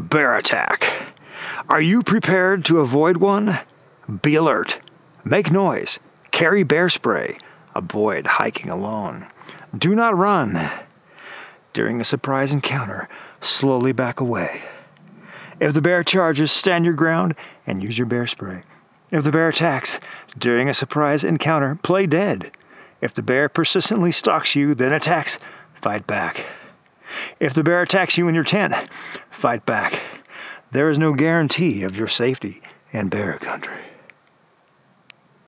Bear attack. Are you prepared to avoid one? Be alert. Make noise. Carry bear spray. Avoid hiking alone. Do not run. During a surprise encounter, slowly back away. If the bear charges, stand your ground and use your bear spray. If the bear attacks during a surprise encounter, play dead. If the bear persistently stalks you, then attacks, fight back. If the bear attacks you in your tent, fight back. There is no guarantee of your safety in bear country.